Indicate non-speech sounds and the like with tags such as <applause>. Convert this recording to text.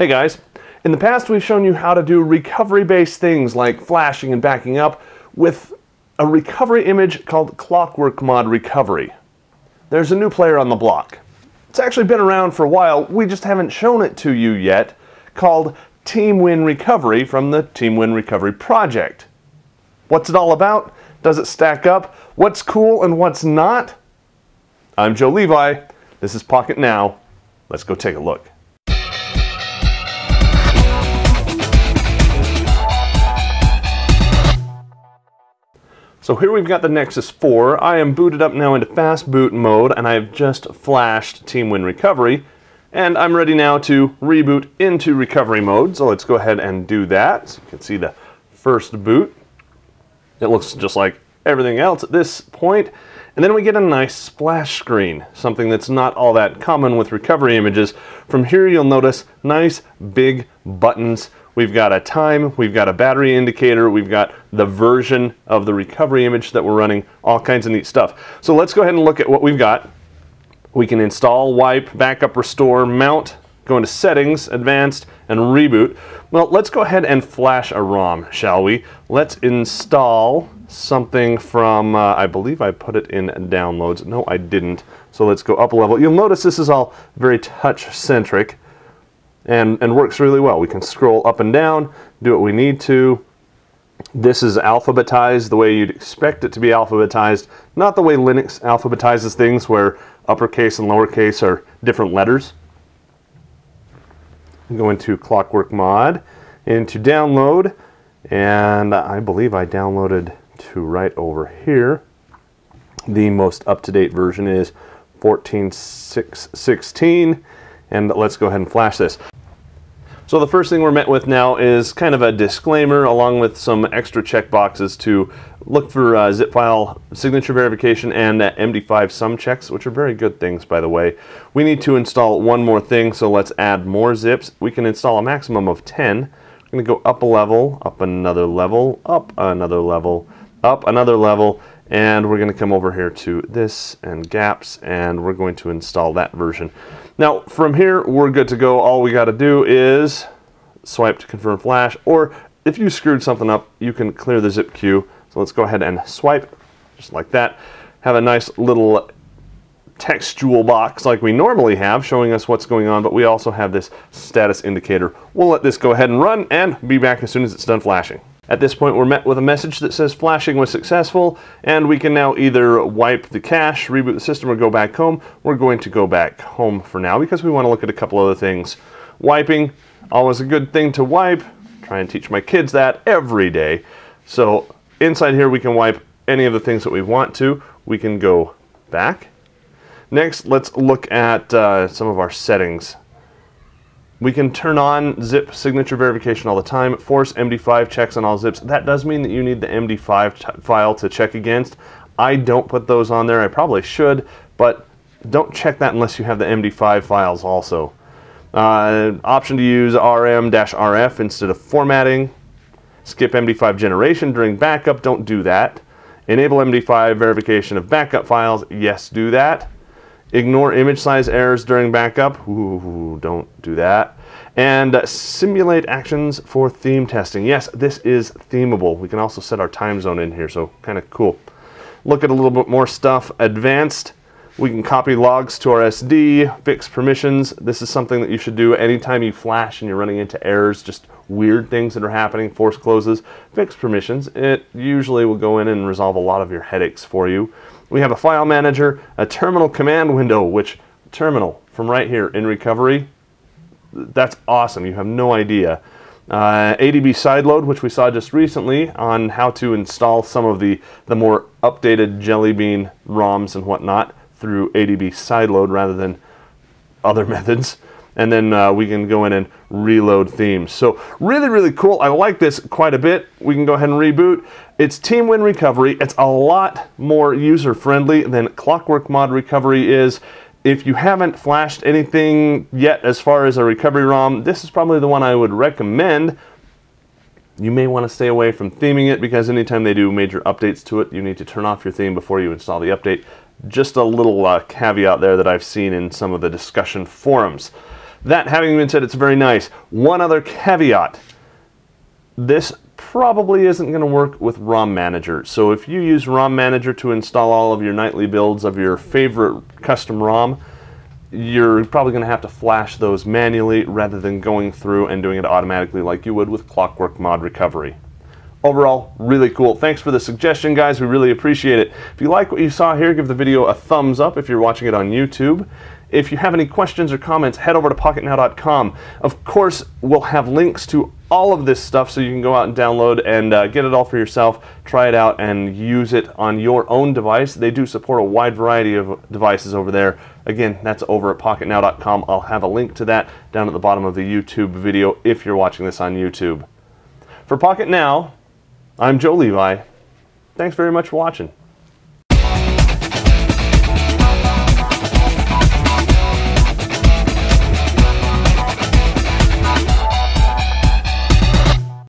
Hey guys, in the past we've shown you how to do recovery-based things like flashing and backing up with a recovery image called Clockwork Mod Recovery. There's a new player on the block. It's actually been around for a while, we just haven't shown it to you yet, called Team Win Recovery from the Team Win Recovery project. What's it all about? Does it stack up? What's cool and what's not? I'm Joe Levi. This is Pocketnow. Let's go take a look. So here we've got the Nexus 4. I am booted up now into fast boot mode and I've just flashed Team Win Recovery and I'm ready now to reboot into recovery mode. So let's go ahead and do that. So you can see the first boot. It looks just like everything else at this point. And then we get a nice splash screen, something that's not all that common with recovery images. From here you'll notice nice big buttons We've got a time, we've got a battery indicator, we've got the version of the recovery image that we're running, all kinds of neat stuff. So let's go ahead and look at what we've got. We can install, wipe, backup, restore, mount, go into settings, advanced, and reboot. Well, let's go ahead and flash a ROM, shall we? Let's install something from, uh, I believe I put it in downloads. No, I didn't. So let's go up a level. You'll notice this is all very touch-centric and, and works really well. We can scroll up and down, do what we need to. This is alphabetized the way you'd expect it to be alphabetized, not the way Linux alphabetizes things where uppercase and lowercase are different letters. Go into Clockwork Mod, into download, and I believe I downloaded to right over here. The most up-to-date version is 14.6.16 and let's go ahead and flash this. So the first thing we're met with now is kind of a disclaimer along with some extra checkboxes to look for uh, zip file signature verification and uh, MD5 sum checks, which are very good things by the way. We need to install one more thing, so let's add more zips. We can install a maximum of 10. I'm going to go up a level, up another level, up another level, up another level, and we're going to come over here to this and GApps, and we're going to install that version. Now, from here, we're good to go. All we got to do is swipe to confirm flash, or if you screwed something up, you can clear the zip queue. So let's go ahead and swipe, just like that. Have a nice little textual box like we normally have showing us what's going on, but we also have this status indicator. We'll let this go ahead and run and be back as soon as it's done flashing. At this point, we're met with a message that says flashing was successful, and we can now either wipe the cache, reboot the system, or go back home. We're going to go back home for now because we want to look at a couple other things. Wiping, always a good thing to wipe. Try and teach my kids that every day. So inside here, we can wipe any of the things that we want to. We can go back. Next, let's look at uh, some of our settings. We can turn on zip signature verification all the time, force MD5 checks on all zips. That does mean that you need the MD5 file to check against. I don't put those on there. I probably should, but don't check that unless you have the MD5 files also. Uh, option to use RM-RF instead of formatting. Skip MD5 generation during backup. Don't do that. Enable MD5 verification of backup files. Yes, do that. Ignore image size errors during backup. Ooh, don't do that. And simulate actions for theme testing. Yes, this is themable. We can also set our time zone in here, so kind of cool. Look at a little bit more stuff. Advanced. We can copy logs to our SD, fix permissions. This is something that you should do anytime you flash and you're running into errors, just weird things that are happening, force closes, fix permissions. It usually will go in and resolve a lot of your headaches for you. We have a file manager, a terminal command window, which terminal from right here in recovery, that's awesome. You have no idea. Uh, ADB sideload, which we saw just recently on how to install some of the, the more updated Jelly Bean ROMs and whatnot through ADB sideload rather than other <laughs> methods. And then uh, we can go in and reload themes. So really, really cool. I like this quite a bit. We can go ahead and reboot. It's Team Win Recovery. It's a lot more user-friendly than Clockwork Mod Recovery is. If you haven't flashed anything yet as far as a recovery ROM, this is probably the one I would recommend. You may want to stay away from theming it because anytime they do major updates to it, you need to turn off your theme before you install the update. Just a little uh, caveat there that I've seen in some of the discussion forums. That having been said, it's very nice. One other caveat. This probably isn't going to work with ROM Manager. So if you use ROM Manager to install all of your nightly builds of your favorite custom ROM, you're probably going to have to flash those manually rather than going through and doing it automatically like you would with Clockwork Mod Recovery. Overall, really cool. Thanks for the suggestion, guys. We really appreciate it. If you like what you saw here, give the video a thumbs up if you're watching it on YouTube. If you have any questions or comments, head over to pocketnow.com. Of course, we'll have links to all of this stuff so you can go out and download and uh, get it all for yourself, try it out, and use it on your own device. They do support a wide variety of devices over there. Again, that's over at pocketnow.com. I'll have a link to that down at the bottom of the YouTube video if you're watching this on YouTube. For Pocketnow, I'm Joe Levi. Thanks very much for watching.